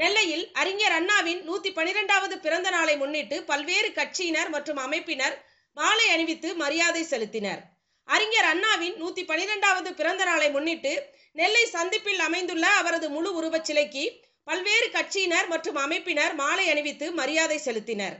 நெல்லையில் அறிஞர் அண்ணாவின் நூத்தி பனிரெண்டாவது பிறந்த நாளை முன்னிட்டு பல்வேறு கட்சியினர் மற்றும் அமைப்பினர் மாலை அணிவித்து மரியாதை செலுத்தினர். அறிஞர் அண்ணாவின் நூத்தி பனிரெண்டாவது பிறந்த நாளை முன்னிட்டு நெல்லை சந்திப்பில் அமைந்துள்ள அவரது முழு உருவச் சிலைக்கு பல்வேறு கட்சியினர் மற்றும் அமைப்பினர் மாலை அணிவித்து மரியாதை செலுத்தினர்.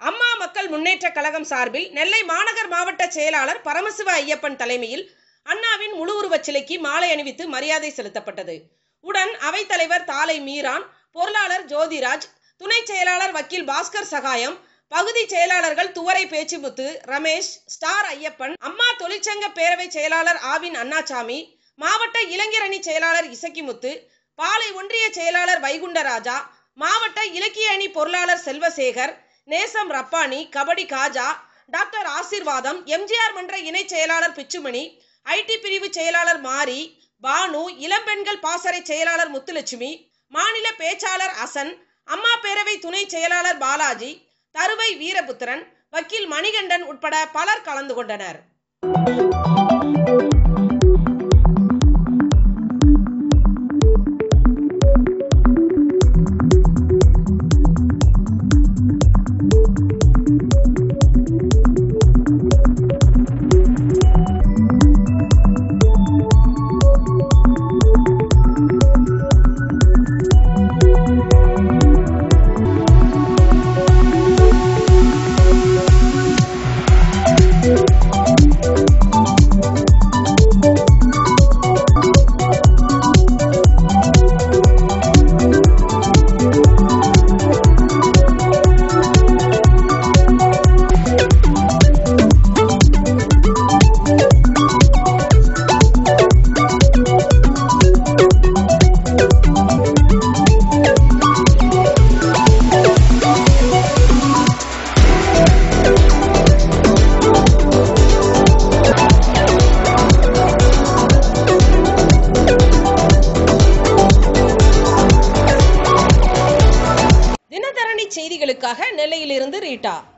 அம்மா மக்கள் முன்னேற்ற கழகம் சார்பில் நெல்லை மாநகர் மாவட்ட செயலாளர் பரமசிவ ஐயப்பன் தலைமையில் அண்ணாவின் முழு உருவச் சிலைக்கு மாலை அணிவித்து மரியாதை செலுத்தப்பட்டது. உடன் அவைத்தலைவர் தாலை மீரான் பொருளாளர் ஜோதிராஜ் துணை செயலாளர் வக்கீல் பாஸ்கர் சகாயம் பகுதி செயலாளர்கள் துவரை பேச்சுமுத்து ரமேஷ் ஸ்டார் ஐயப்பன் அம்மா தொழிற்சங்க பேரவை செயலாளர் ஆவின் அண்ணாசாமி மாவட்ட இளைஞர் செயலாளர் இசக்கிமுத்து பாலை ஒன்றிய செயலாளர் வைகுண்டராஜா மாவட்ட இலக்கிய அணி பொருளாளர் செல்வசேகர் நேசம் ரப்பானி கபடி காஜா டாக்டர் ஆசீர்வாதம் எம்ஜிஆர் மன்ற இணை செயலாளர் பிச்சுமணி ஐடி பிரிவு செயலாளர் மாரி பானு இளம்பெண்கள் பாசறை செயலாளர் முத்துலட்சுமி மாநில பேச்சாளர் அசன் அம்மா பேரவை துணை செயலாளர் பாலாஜி தருவை வீரபுத்திரன் வக்கீல் மணிகண்டன் உட்பட பலர் கலந்து கொண்டனர். செய்திகளுக்காக நெல்லையிலிருந்து ரீட்டா.